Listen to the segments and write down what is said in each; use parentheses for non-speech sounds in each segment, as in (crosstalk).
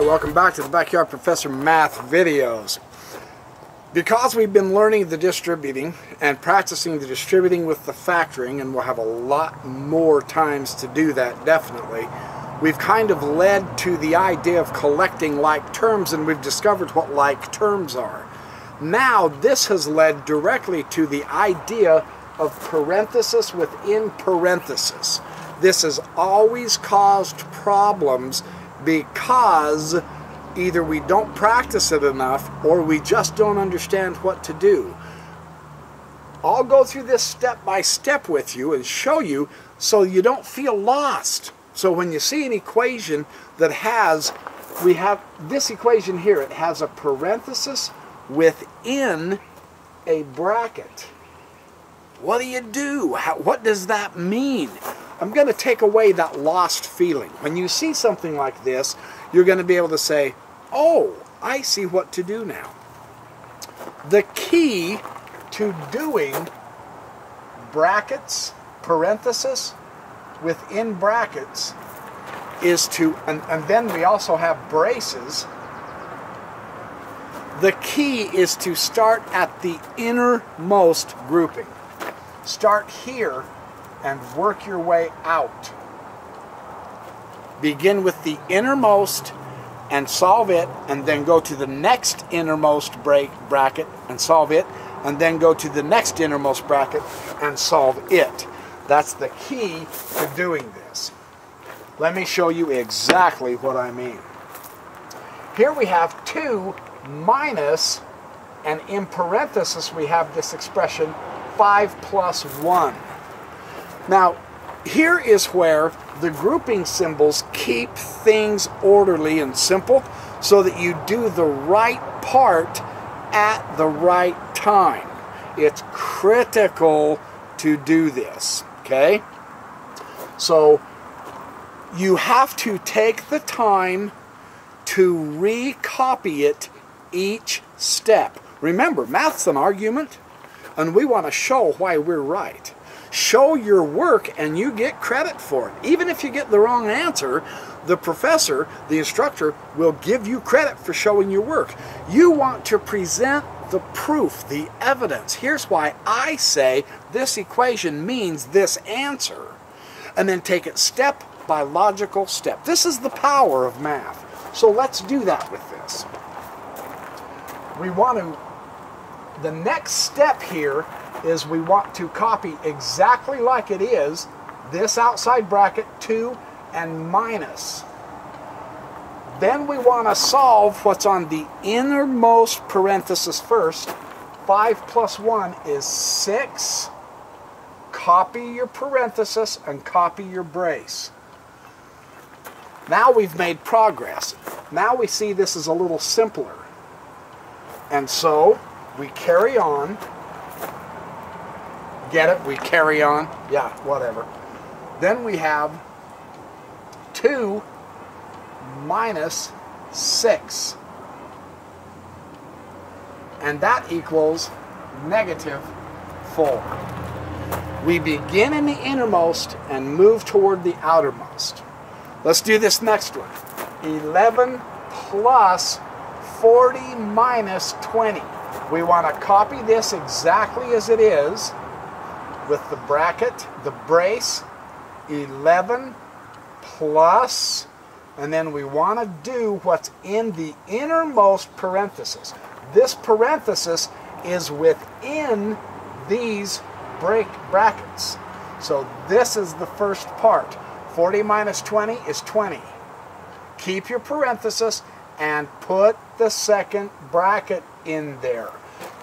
welcome back to the Backyard Professor Math videos. Because we've been learning the distributing and practicing the distributing with the factoring, and we'll have a lot more times to do that definitely, we've kind of led to the idea of collecting like terms and we've discovered what like terms are. Now this has led directly to the idea of parenthesis within parenthesis. This has always caused problems because either we don't practice it enough or we just don't understand what to do. I'll go through this step by step with you and show you so you don't feel lost. So when you see an equation that has, we have this equation here, it has a parenthesis within a bracket. What do you do? How, what does that mean? I'm going to take away that lost feeling. When you see something like this, you're going to be able to say, oh, I see what to do now. The key to doing brackets, parenthesis, within brackets is to, and, and then we also have braces. The key is to start at the innermost grouping. Start here and work your way out. Begin with the innermost and solve it, and then go to the next innermost break bracket and solve it, and then go to the next innermost bracket and solve it. That's the key to doing this. Let me show you exactly what I mean. Here we have 2 minus, and in parenthesis we have this expression 5 plus 1. Now, here is where the grouping symbols keep things orderly and simple so that you do the right part at the right time. It's critical to do this, okay? So you have to take the time to recopy it each step. Remember, math's an argument, and we want to show why we're right. Show your work and you get credit for it. Even if you get the wrong answer, the professor, the instructor, will give you credit for showing your work. You want to present the proof, the evidence. Here's why I say this equation means this answer. And then take it step by logical step. This is the power of math. So let's do that with this. We want to, the next step here is we want to copy exactly like it is this outside bracket 2 and minus. Then we want to solve what's on the innermost parenthesis first. 5 plus 1 is 6. Copy your parenthesis and copy your brace. Now we've made progress. Now we see this is a little simpler. And so we carry on Get it? We carry on. Yeah, whatever. Then we have 2 minus 6. And that equals negative 4. We begin in the innermost and move toward the outermost. Let's do this next one. 11 plus 40 minus 20. We want to copy this exactly as it is with the bracket, the brace, 11 plus, and then we want to do what's in the innermost parenthesis. This parenthesis is within these break brackets. So this is the first part. 40 minus 20 is 20. Keep your parenthesis and put the second bracket in there.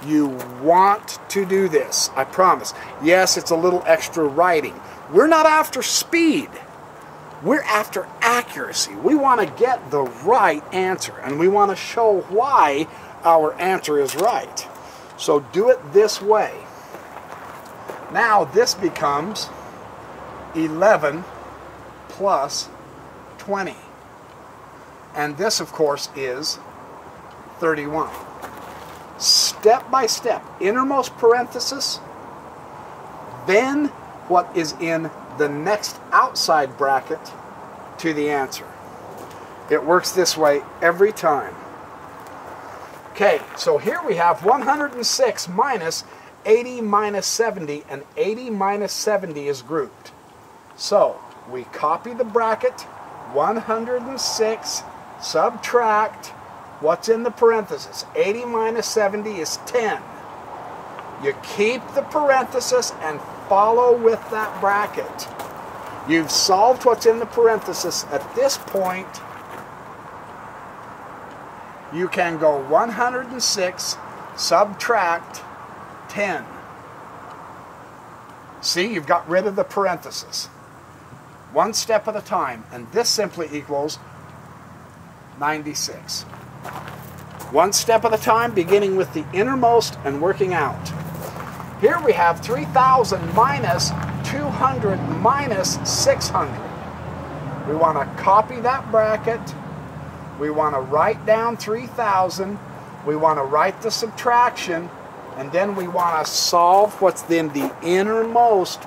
You want to do this, I promise. Yes, it's a little extra writing. We're not after speed. We're after accuracy. We want to get the right answer, and we want to show why our answer is right. So do it this way. Now this becomes 11 plus 20. And this, of course, is 31 step by step, innermost parenthesis, then what is in the next outside bracket to the answer. It works this way every time. Okay, so here we have 106 minus 80 minus 70, and 80 minus 70 is grouped. So we copy the bracket, 106, subtract what's in the parenthesis. 80 minus 70 is 10. You keep the parenthesis and follow with that bracket. You've solved what's in the parenthesis. At this point, you can go 106, subtract 10. See, you've got rid of the parenthesis. One step at a time, and this simply equals 96. One step at a time, beginning with the innermost and working out. Here we have 3,000 minus 200 minus 600. We want to copy that bracket. We want to write down 3,000. We want to write the subtraction. And then we want to solve what's in the innermost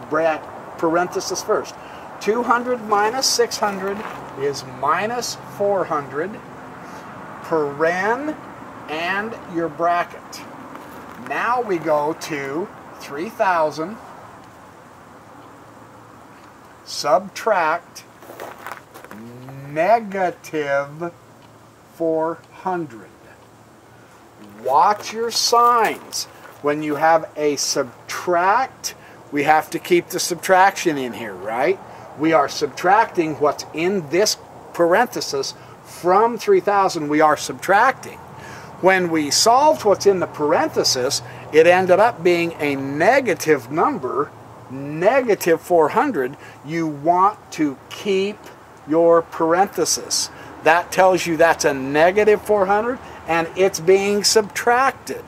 parenthesis first. 200 minus 600 is minus 400. Paren and your bracket. Now we go to 3,000, subtract negative 400. Watch your signs. When you have a subtract, we have to keep the subtraction in here, right? We are subtracting what's in this parenthesis from 3,000. We are subtracting. When we solved what's in the parenthesis, it ended up being a negative number, negative 400. You want to keep your parenthesis. That tells you that's a negative 400 and it's being subtracted.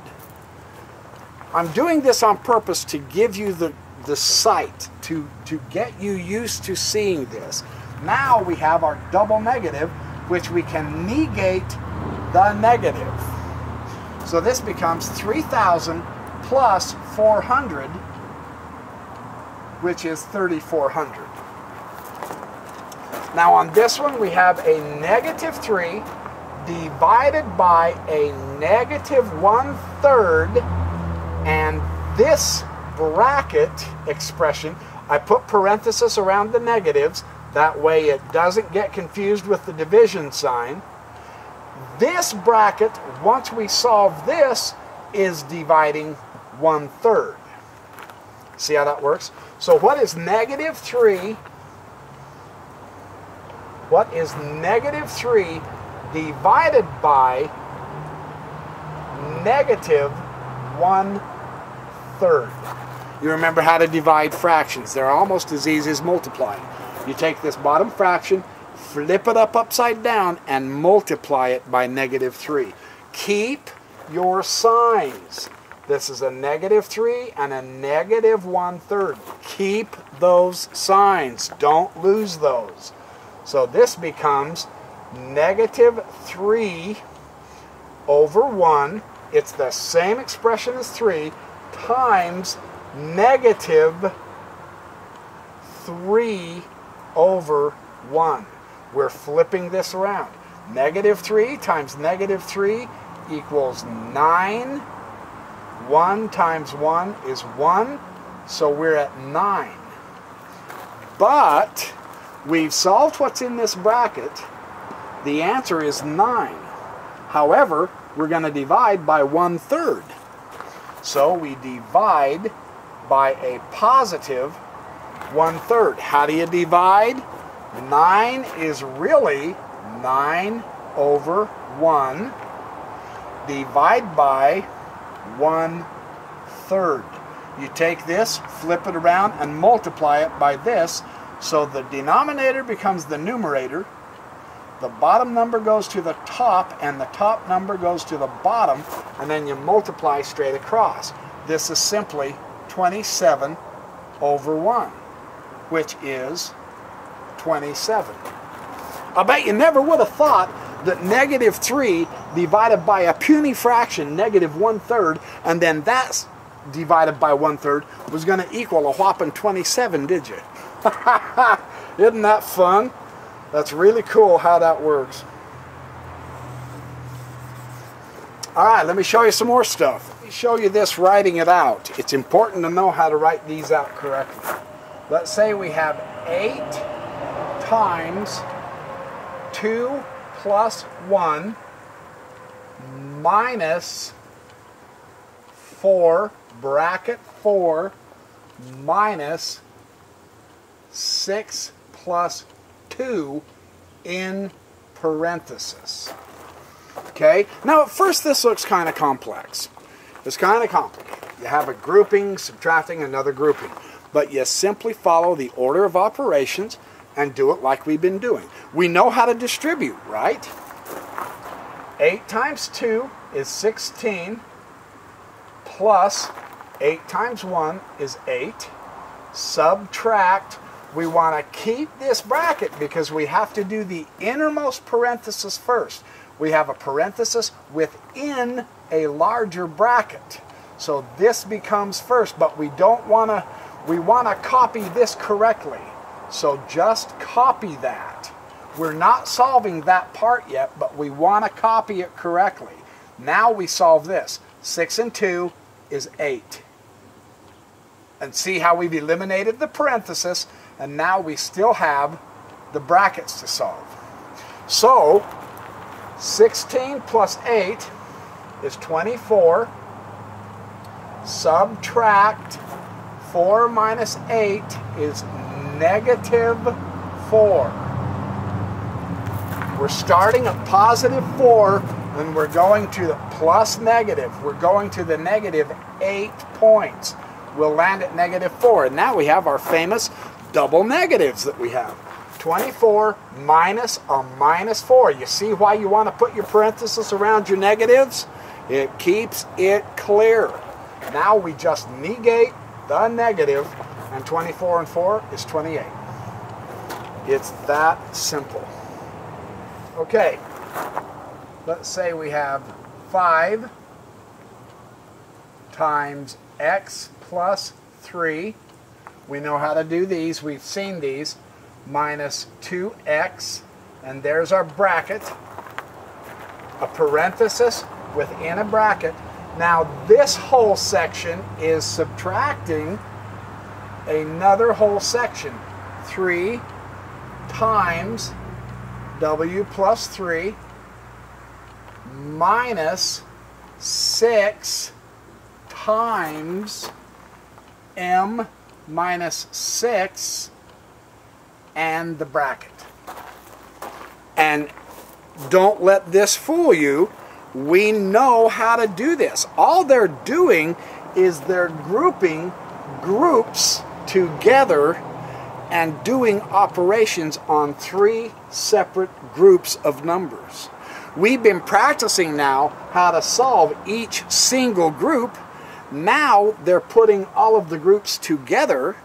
I'm doing this on purpose to give you the, the sight, to, to get you used to seeing this. Now we have our double negative, which we can negate the negative. So this becomes 3,000 plus 400, which is 3,400. Now on this one we have a negative 3 divided by a negative one-third and this bracket expression, I put parenthesis around the negatives, that way it doesn't get confused with the division sign. This bracket, once we solve this, is dividing one-third. See how that works? So what is negative 3? What is negative 3 divided by negative one-third? You remember how to divide fractions. They're almost as easy as multiplying. You take this bottom fraction, flip it up upside down, and multiply it by negative 3. Keep your signs. This is a negative 3 and a negative 1 third. Keep those signs. Don't lose those. So this becomes negative 3 over 1. It's the same expression as 3 times negative 3 over 1. We're flipping this around. Negative 3 times negative 3 equals 9. 1 times 1 is 1, so we're at 9. But we've solved what's in this bracket. The answer is 9. However, we're going to divide by 1 third. So we divide by a positive 1 third. How do you divide? 9 is really 9 over 1. Divide by 1 third. You take this, flip it around, and multiply it by this, so the denominator becomes the numerator, the bottom number goes to the top, and the top number goes to the bottom, and then you multiply straight across. This is simply 27 over 1, which is 27. I bet you never would have thought that negative 3 divided by a puny fraction, negative 1 third, and then that's divided by 1 third was going to equal a whopping 27, did you? (laughs) Isn't that fun? That's really cool how that works. All right, let me show you some more stuff. Let me show you this writing it out. It's important to know how to write these out correctly. Let's say we have 8 times 2 plus 1 minus 4 bracket 4 minus 6 plus 2 in parenthesis. Okay, now at first this looks kind of complex. It's kind of complicated. You have a grouping, subtracting another grouping. But you simply follow the order of operations and do it like we've been doing. We know how to distribute, right? 8 times 2 is 16 plus 8 times 1 is 8. Subtract. We want to keep this bracket because we have to do the innermost parenthesis first. We have a parenthesis within a larger bracket. So this becomes first, but we don't want to, we want to copy this correctly. So just copy that. We're not solving that part yet, but we want to copy it correctly. Now we solve this. 6 and 2 is 8. And see how we've eliminated the parenthesis, and now we still have the brackets to solve. So, 16 plus 8 is 24. Subtract 4 minus 8 is negative 4. We're starting at positive 4 and we're going to the plus negative. We're going to the negative 8 points. We'll land at negative 4. And now we have our famous double negatives that we have. 24 minus a minus 4. You see why you want to put your parenthesis around your negatives? It keeps it clear. Now we just negate the negative, and 24 and 4 is 28. It's that simple. Okay, let's say we have 5 times x plus 3. We know how to do these. We've seen these. Minus 2x. And there's our bracket. A parenthesis within a bracket. Now this whole section is subtracting another whole section. 3 times w plus 3 minus 6 times m minus 6 and the bracket. And don't let this fool you. We know how to do this. All they're doing is they're grouping groups together and doing operations on three separate groups of numbers. We've been practicing now how to solve each single group. Now they're putting all of the groups together.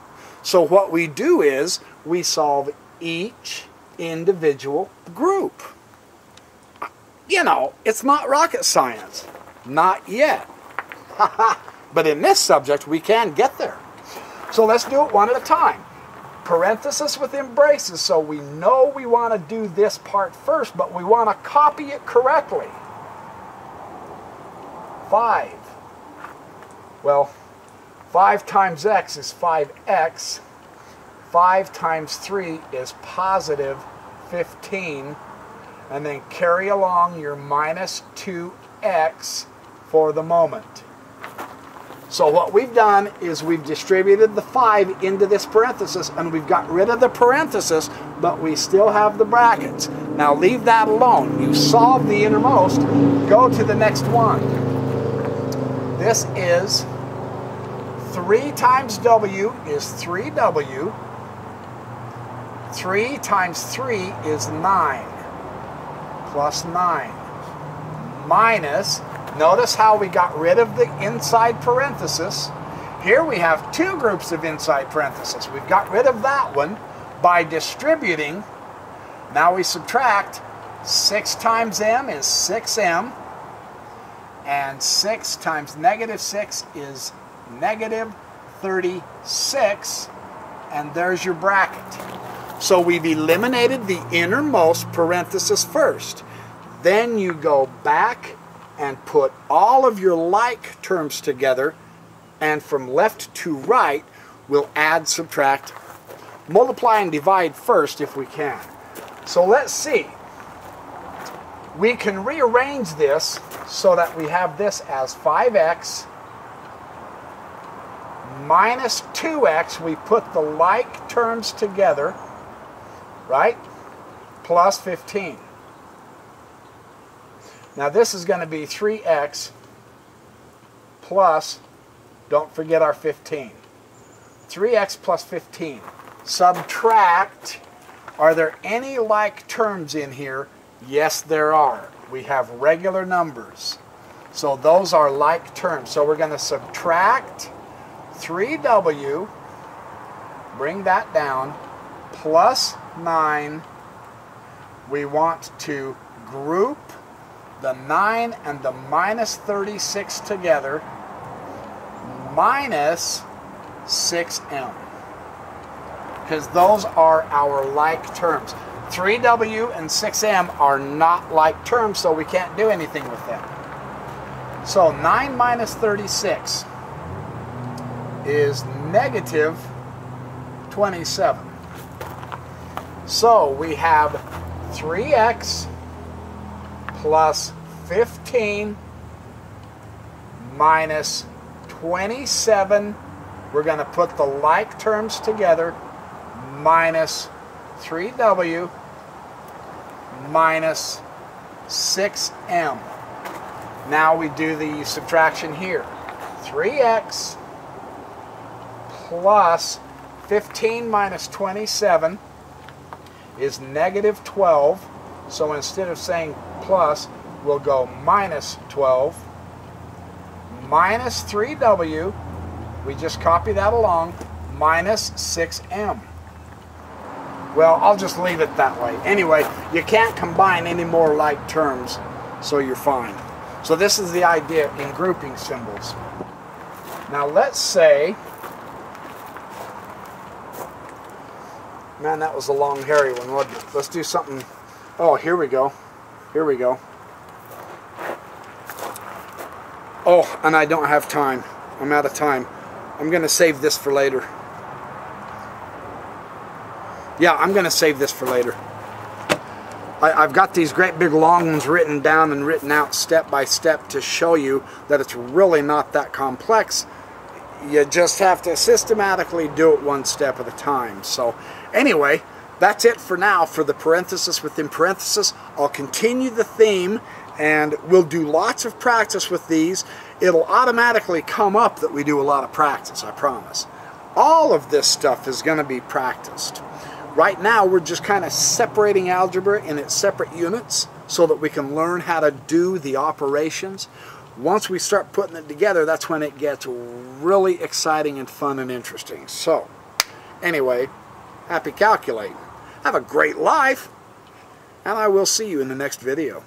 So what we do is we solve each individual group. You know, it's not rocket science. Not yet. (laughs) but in this subject, we can get there. So let's do it one at a time parenthesis within braces, so we know we want to do this part first, but we want to copy it correctly. 5. Well, 5 times x is 5x. 5 times 3 is positive 15. And then carry along your minus 2x for the moment. So what we've done is we've distributed the 5 into this parenthesis and we've got rid of the parenthesis, but we still have the brackets. Now leave that alone. You solve the innermost, go to the next one. This is 3 times W is 3W. 3 times 3 is 9 plus 9 minus Notice how we got rid of the inside parenthesis. Here we have two groups of inside parentheses. We've got rid of that one by distributing. Now we subtract. 6 times m is 6m. And 6 times negative 6 is negative 36. And there's your bracket. So we've eliminated the innermost parenthesis first. Then you go back and put all of your like terms together and from left to right we'll add, subtract, multiply and divide first if we can. So let's see. We can rearrange this so that we have this as 5x minus 2x. We put the like terms together, right? Plus 15. Now this is going to be 3x plus, don't forget our 15. 3x plus 15. Subtract, are there any like terms in here? Yes, there are. We have regular numbers. So those are like terms. So we're going to subtract 3w, bring that down, plus 9. We want to group the 9 and the minus 36 together, minus 6m. Because those are our like terms. 3w and 6m are not like terms, so we can't do anything with them. So 9 minus 36 is negative 27. So we have 3x plus 15 minus 27. We're going to put the like terms together minus 3w minus 6m. Now we do the subtraction here. 3x plus 15 minus 27 is negative 12. So instead of saying plus, we'll go minus 12. Minus 3w, we just copy that along, minus 6m. Well, I'll just leave it that way. Anyway, you can't combine any more like terms, so you're fine. So this is the idea in grouping symbols. Now let's say Man, that was a long, hairy one, wasn't it? Let's do something. Oh, here we go. Here we go. Oh, and I don't have time. I'm out of time. I'm going to save this for later. Yeah, I'm going to save this for later. I, have got these great big long ones written down and written out step by step to show you that it's really not that complex. You just have to systematically do it one step at a time. So Anyway, that's it for now for the parenthesis within parenthesis. I'll continue the theme and we'll do lots of practice with these. It'll automatically come up that we do a lot of practice, I promise. All of this stuff is going to be practiced. Right now, we're just kind of separating algebra in its separate units so that we can learn how to do the operations. Once we start putting it together, that's when it gets really exciting and fun and interesting. So, anyway, happy calculating. Have a great life, and I will see you in the next video.